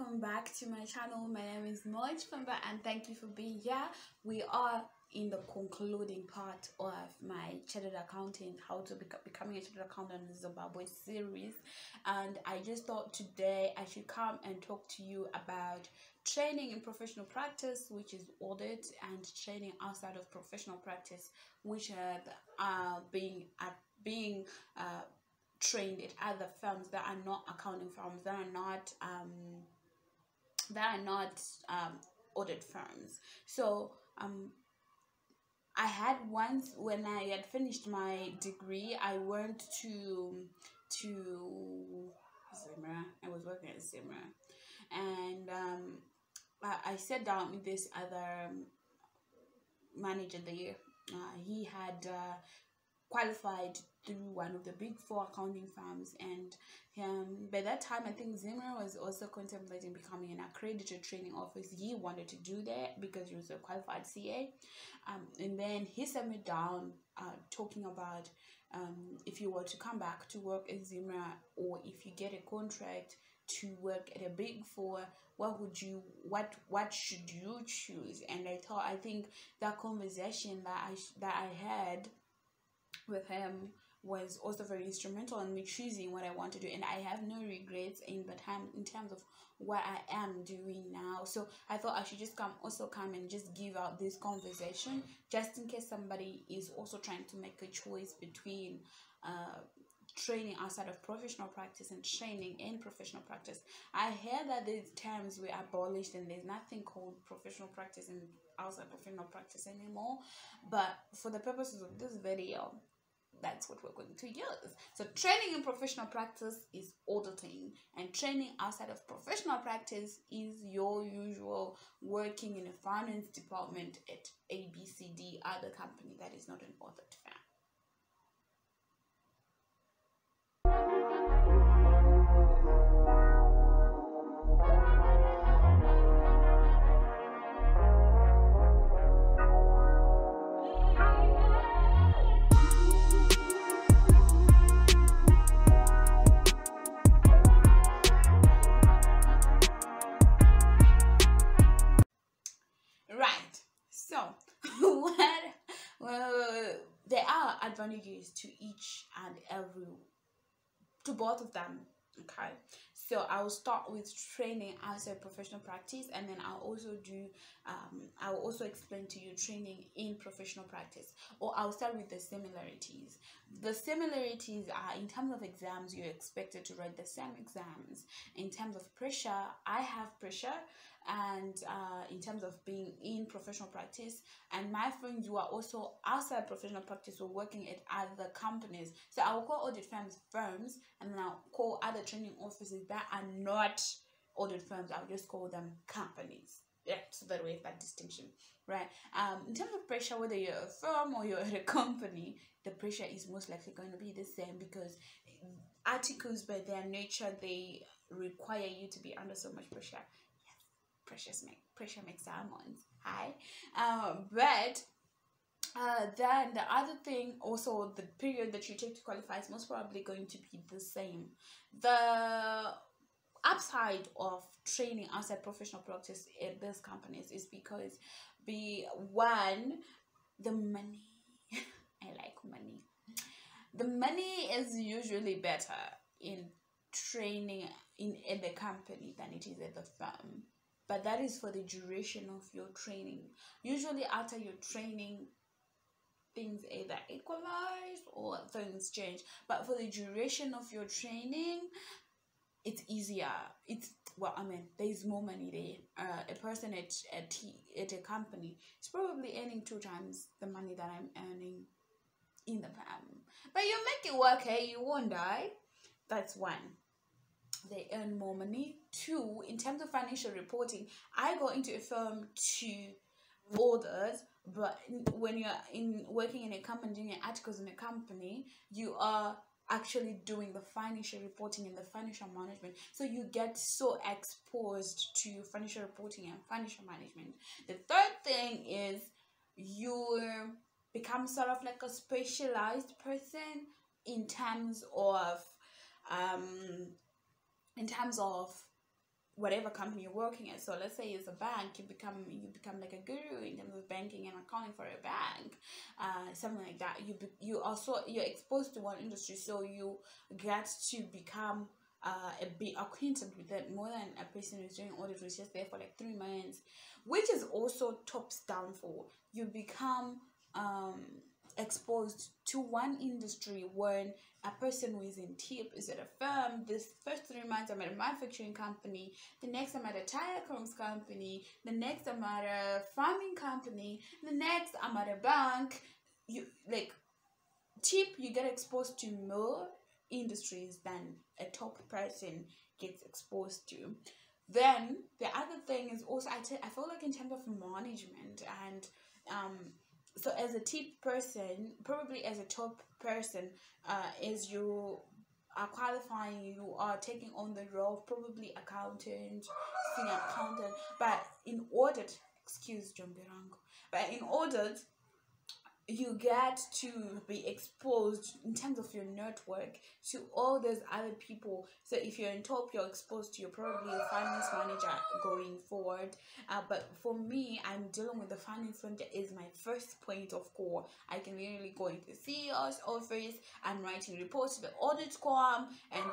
welcome back to my channel. My name is Maud Chifamba and thank you for being here. We are in the concluding part of my chartered accounting, how to become becoming a chartered accountant in Zimbabwe series. And I just thought today I should come and talk to you about training in professional practice, which is audit, and training outside of professional practice, which are uh, being at being uh, trained at other firms that are not accounting firms that are not um, that are not um, audit firms. So um, I had once when I had finished my degree I went to to Zimra. I was working at Zimra. And um, I, I sat down with this other um, manager there. Uh, he had uh, qualified through one of the big four accounting firms. And um, by that time i think Zimra was also contemplating becoming an accredited training office he wanted to do that because he was a qualified ca um, and then he sent me down uh, talking about um, if you were to come back to work at Zimra or if you get a contract to work at a big four what would you what what should you choose? And i thought i think that conversation that i that i had with him was also very instrumental in me choosing what I want to do and I have no regrets in the time in terms of what I am doing now. So I thought I should just come also come and just give out this conversation just in case somebody is also trying to make a choice between uh training outside of professional practice and training in professional practice. I hear that these terms were abolished and there's nothing called professional practice and outside professional practice anymore. But for the purposes of this video, that's what we're going to use. So training in professional practice is auditing and training outside of professional practice is your usual working in a finance department at ABCD other company that is not an audit firm. Advantages to each and every to both of them okay? So i will start with training as a professional practice and then i'll also do um, i'll also explain to you training in professional practice or i'll start with the similarities. The similarities are in terms of exams you're expected to write the same exams. In terms of pressure i have pressure and uh, in terms of being in professional practice. And my friends who are also outside professional practice or working at other companies. So i will call audit firms firms and then i'll call other training offices that are not audit firms. I'll just call them companies. Yeah so that way that distinction right? Um in terms of pressure whether you're a firm or you're at a company the pressure is most likely going to be the same because articles by their nature they require you to be under so much pressure precious make pressure makes diamonds. Hi. Um but uh, then the other thing also the period that you take to qualify is most probably going to be the same. The upside of training outside professional practice at these companies is because be one the money. I like money. The money is usually better in training in, in the company than it is at the firm but that is for the duration of your training. Usually, after your training, things either equalize or things change. But for the duration of your training, it's easier. It's well, I mean, there's more money there. Uh, a person at at at a company is probably earning two times the money that I'm earning in the firm. But you make it work, hey, you won't die. That's one they earn more money. Two, in terms of financial reporting, I go into a firm to orders, but when you're in working in a company doing articles in a company, you are actually doing the financial reporting and the financial management. So you get so exposed to financial reporting and financial management. The third thing is you become sort of like a specialized person in terms of um in terms of whatever company you're working at. So let's say it's a bank, you become you become like a guru in terms of banking and accounting for a bank, uh, something like that. You be, you also you're exposed to one industry, so you get to become uh, a bit acquainted with it more than a person who's doing audit who's just there for like three months, which is also tops down for you become um exposed to one industry when a person who is in tip is at a firm? This first three months i'm at a manufacturing company. The next i'm at a tire comes company. The next i'm at a farming company. The next i'm at a bank. You like tip you get exposed to more industries than a top person gets exposed to. Then the other thing is also I, t- I feel like in terms of management and um so as a tip person probably as a top person uh as you are qualifying you are taking on the role of probably accountant senior accountant. But in order excuse John Birango, but in order you get to be exposed in terms of your network to all those other people. So if you're in top, you're exposed to you're probably a finance manager going forward. Uh, but for me, I'm dealing with the finance manager is my first point of call. I can literally go into the CEO's office. I'm writing reports to the audit quam and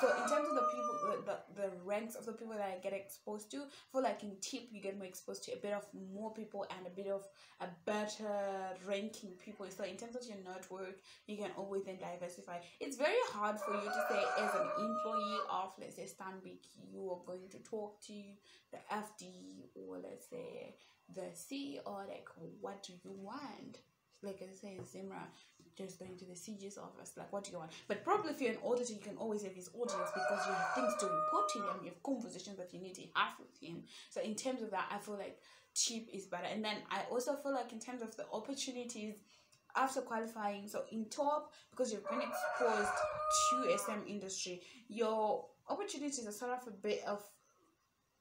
so in terms of the people, the, the, the ranks of the people that I get exposed to, for like in tip, you get more exposed to a bit of more people and a bit of a better people. So in terms of your network, you can always then diversify. It's very hard for you to say as an employee of let's say Stanbic, you are going to talk to the FD or let's say the CEO. Like, what do you want? Like I say, Zimra, just going to the CG's office. Like, what do you want? But probably if you're an auditor, you can always have his audience because you have things to report to him. You have conversations that you need to have with him. So in terms of that, I feel like cheap is better. And then I also feel like in terms of the opportunities after qualifying, so in top, because you've been exposed to SM industry, your opportunities are sort of a bit of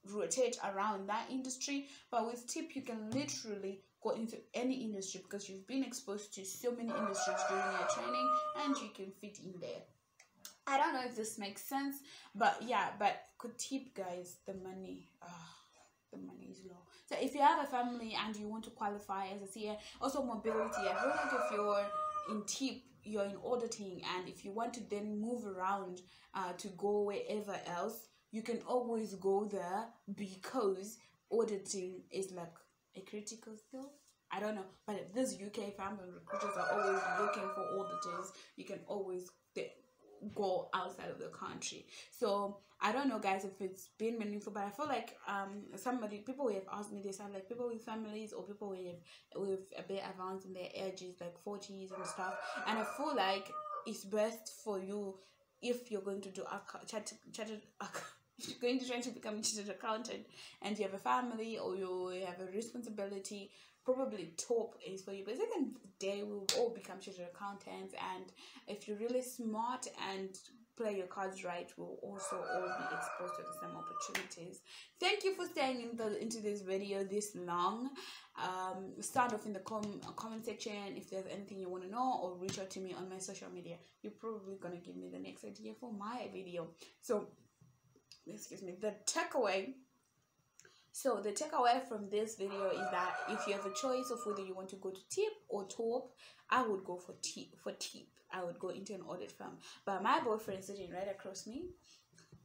rotate around that industry. But with tip, you can literally go into any industry because you've been exposed to so many industries during your training and you can fit in there. I don't know if this makes sense, but yeah, but could tip guys the money. Uh, the money is low. So if you have a family and you want to qualify as a CA, also mobility. I feel like if you're in tip, you're in auditing, and if you want to then move around uh, to go wherever else, you can always go there because auditing is like a critical skill. I don't know, but this UK family recruiters are always looking for auditors. You can always go outside of the country. So I don't know, guys, if it's been meaningful, but I feel like um somebody people have asked me this, I'm like people with families or people with with a bit advanced in their ages, like forties and stuff, and I feel like it's best for you if you're going to do a chat chartered you're going to try to become a chartered accountant and you have a family or you have a responsibility probably top is for you. But second day we'll all become chartered accountants and if you're really smart and play your cards right we'll also all be exposed to the same opportunities. Thank you for staying in the, into this video this long. Um start off in the com- comment section if there's anything you want to know or reach out to me on my social media. You're probably gonna give me the next idea for my video. So excuse me the takeaway so the takeaway from this video is that if you have a choice of whether you want to go to tip or top, I would go for tip. For tip, I would go into an audit firm. But my boyfriend sitting right across me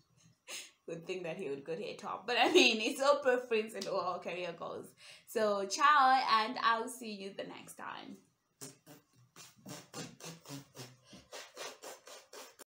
would think that he would go to a top. But I mean, it's all preference and all career goals. So ciao, and I'll see you the next time.